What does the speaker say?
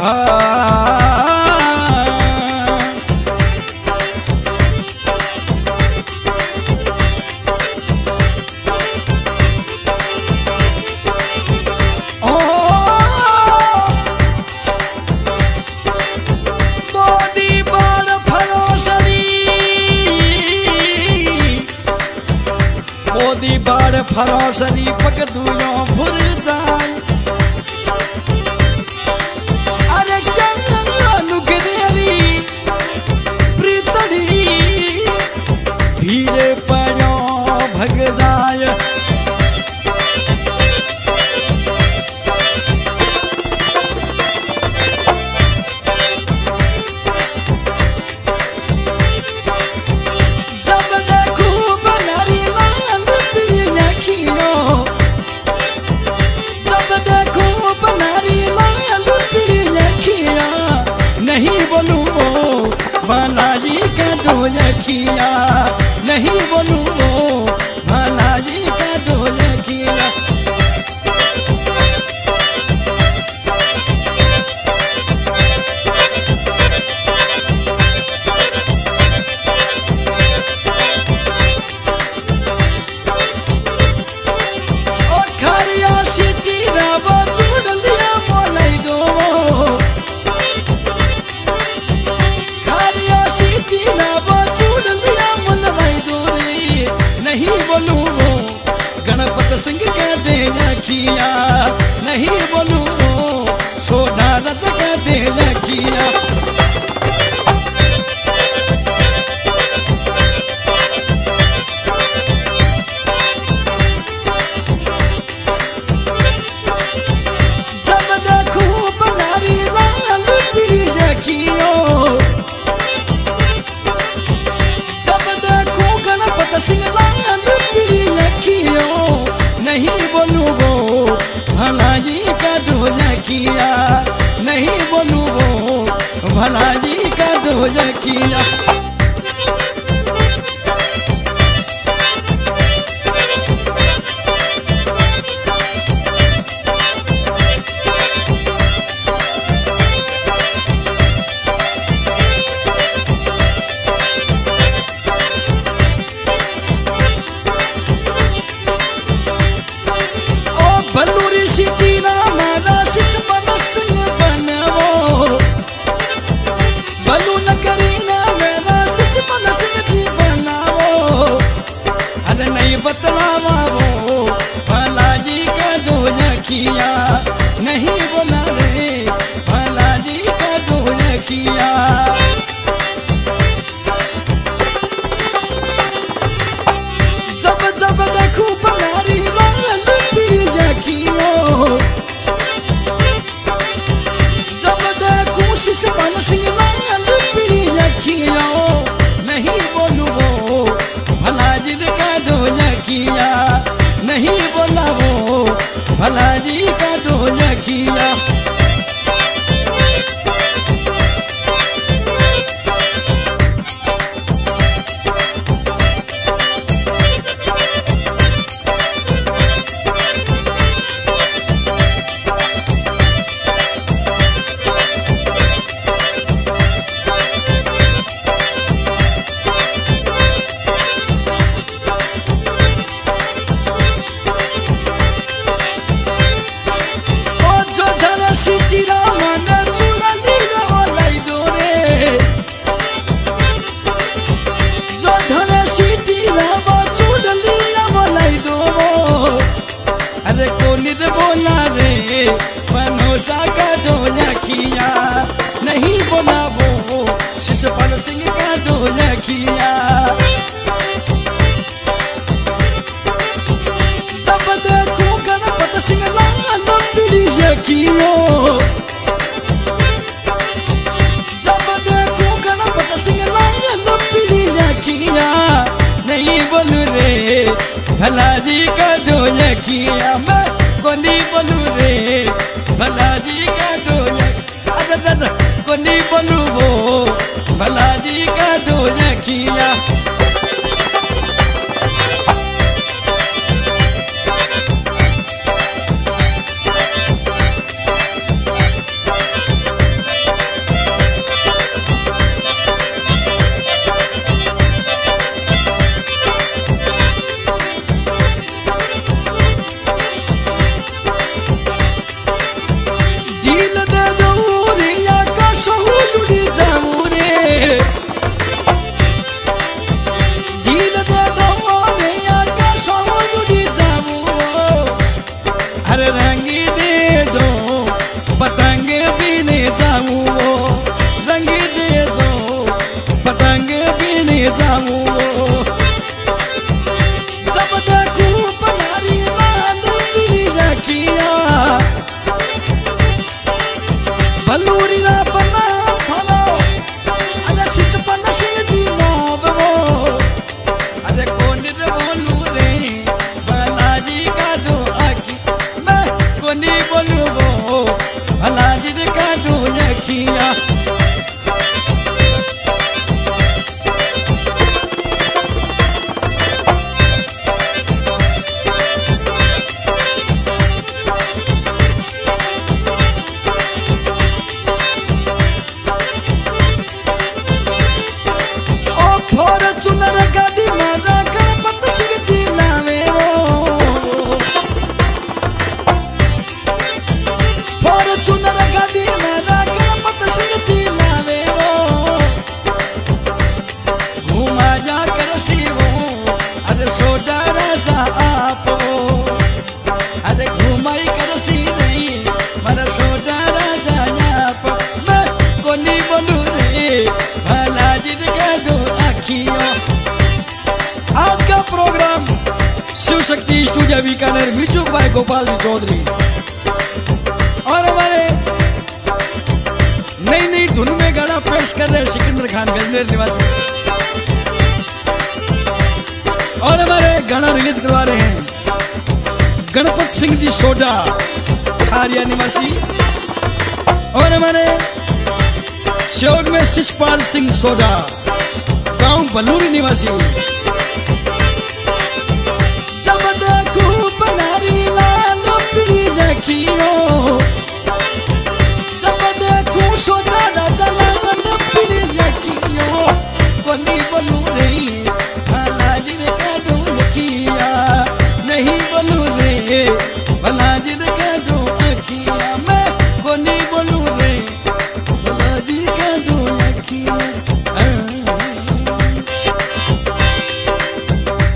फो शरीदी बार फो शरीफ़ो भुल जा। किया। नहीं बोलू वो भला जी का डोज किया। बलूरी सिटी सखिया ढोलिर बोला रे बनोसा का ढोला किया। नहीं बोला वो शिशपाल सिंह का ढोला किया। सब देखो, गणपत नहीं रे, भला जी का ढोल किया। Yeah. स्टूडियो बीकानेर मिचुक भाई, गोपाल जी चौधरी। और हमारे नई नई धुन में गाना पेश कर रहे सिकंदर खान, गजनेर निवासी। और हमारे गाना रिलीज़ करवा रहे हैं गणपत सिंह जी सोडा खारिया निवासी। और हमारे सहयोग में शिषपाल सिंह सोडा, गाँव बलूरी निवासी।